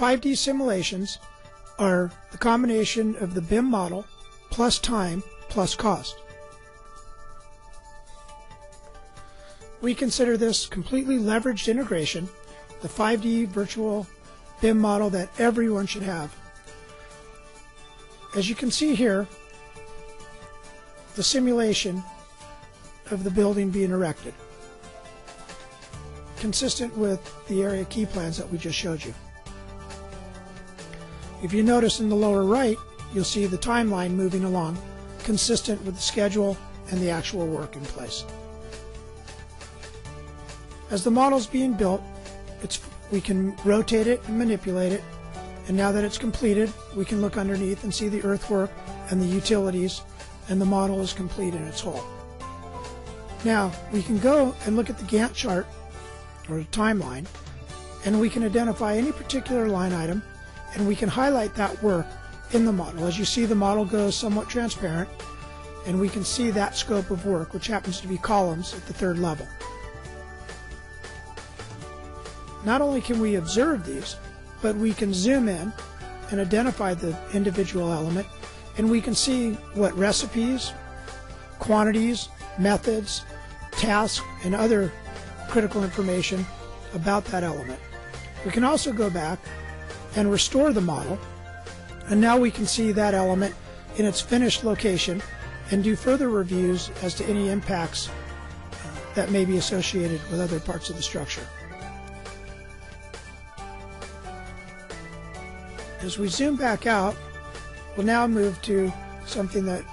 5D simulations are the combination of the BIM model plus time plus cost. We consider this completely leveraged integration, the 5D virtual BIM model that everyone should have. As you can see here, the simulation of the building being erected, consistent with the area key plans that we just showed you. If you notice in the lower right, you'll see the timeline moving along, consistent with the schedule and the actual work in place. As the model is being built, we can rotate it and manipulate it, and now that it's completed, we can look underneath and see the earthwork and the utilities, and the model is complete in its whole. Now, we can go and look at the Gantt chart, or the timeline, and we can identify any particular line item and we can highlight that work in the model. As you see, the model goes somewhat transparent, and we can see that scope of work, which happens to be columns at the third level. Not only can we observe these, but we can zoom in and identify the individual element, and we can see what recipes, quantities, methods, tasks, and other critical information about that element. We can also go back and restore the model. And now we can see that element in its finished location and do further reviews as to any impacts uh, that may be associated with other parts of the structure. As we zoom back out, we'll now move to something that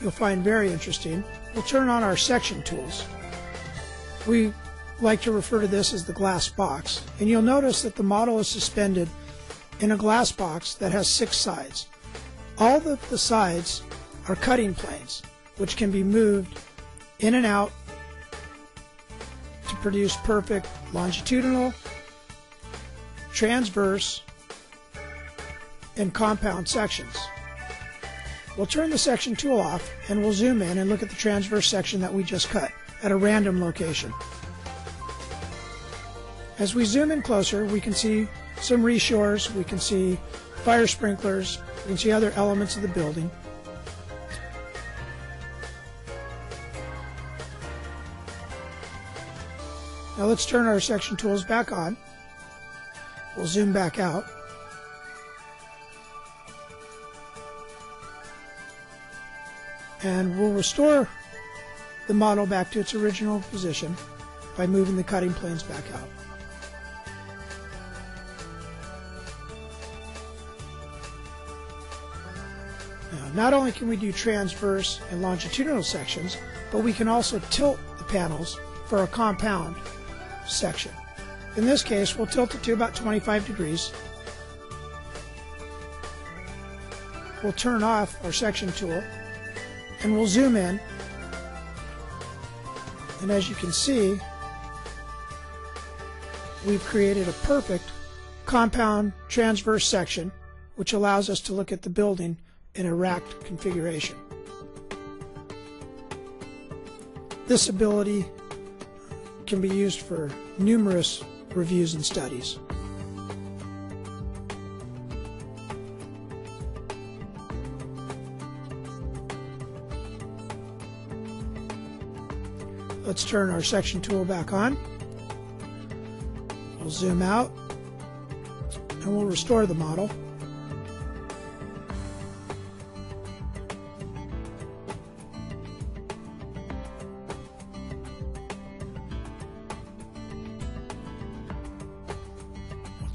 you'll find very interesting. We'll turn on our section tools. We like to refer to this as the glass box, and you'll notice that the model is suspended in a glass box that has six sides. All of the sides are cutting planes, which can be moved in and out to produce perfect longitudinal, transverse, and compound sections. We'll turn the section tool off and we'll zoom in and look at the transverse section that we just cut at a random location. As we zoom in closer, we can see some reshores, we can see fire sprinklers, we can see other elements of the building. Now let's turn our section tools back on. We'll zoom back out. And we'll restore the model back to its original position by moving the cutting planes back out. Uh, not only can we do transverse and longitudinal sections, but we can also tilt the panels for a compound section. In this case, we'll tilt it to about 25 degrees. We'll turn off our section tool and we'll zoom in. And as you can see, we've created a perfect compound transverse section which allows us to look at the building in a racked configuration. This ability can be used for numerous reviews and studies. Let's turn our section tool back on. We'll zoom out and we'll restore the model.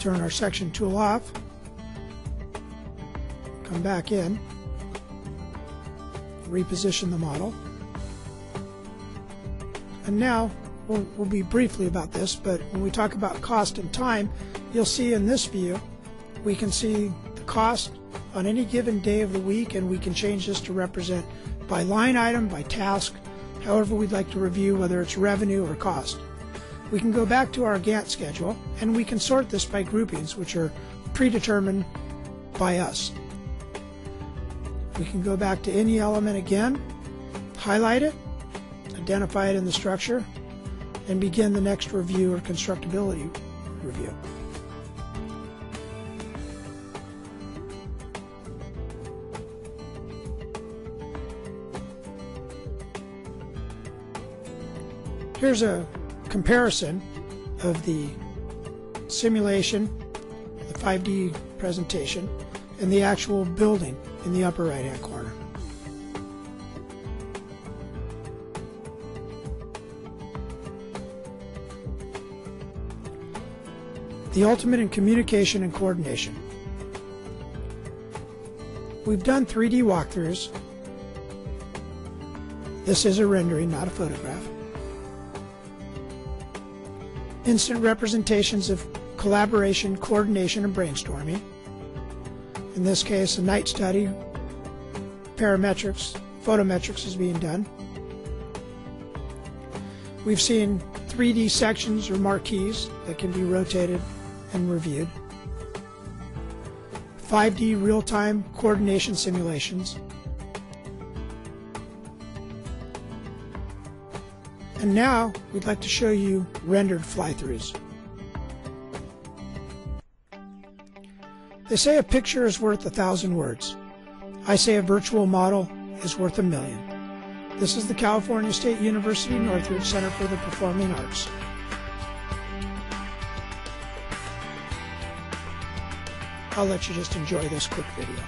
Turn our section tool off, come back in, reposition the model. And now, we'll, we'll be briefly about this, but when we talk about cost and time, you'll see in this view, we can see the cost on any given day of the week, and we can change this to represent by line item, by task, however we'd like to review whether it's revenue or cost we can go back to our Gantt schedule and we can sort this by groupings, which are predetermined by us. We can go back to any element again, highlight it, identify it in the structure, and begin the next review or constructability review. Here's a comparison of the simulation, the 5D presentation, and the actual building in the upper right hand corner. The ultimate in communication and coordination. We've done 3D walkthroughs. This is a rendering, not a photograph. Instant representations of collaboration, coordination, and brainstorming. In this case, a night study, parametrics, photometrics is being done. We've seen 3D sections or marquees that can be rotated and reviewed. 5D real-time coordination simulations. And now we'd like to show you rendered fly-throughs. They say a picture is worth a thousand words. I say a virtual model is worth a million. This is the California State University Northridge Center for the Performing Arts. I'll let you just enjoy this quick video.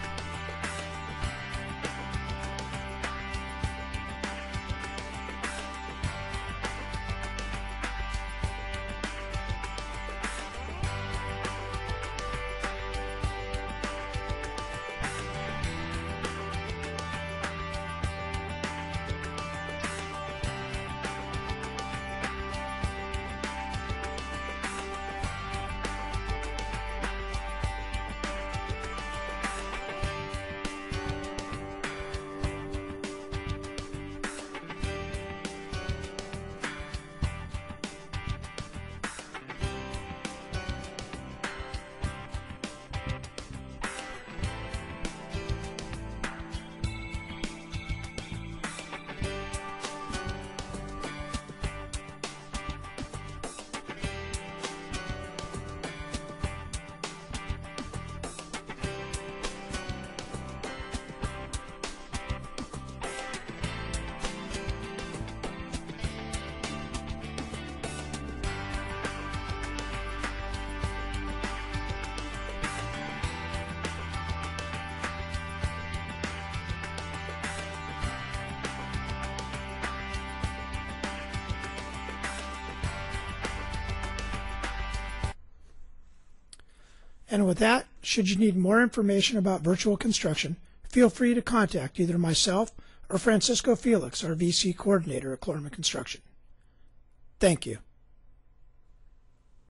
And with that, should you need more information about virtual construction, feel free to contact either myself or Francisco Felix, our VC coordinator at Klorman Construction. Thank you.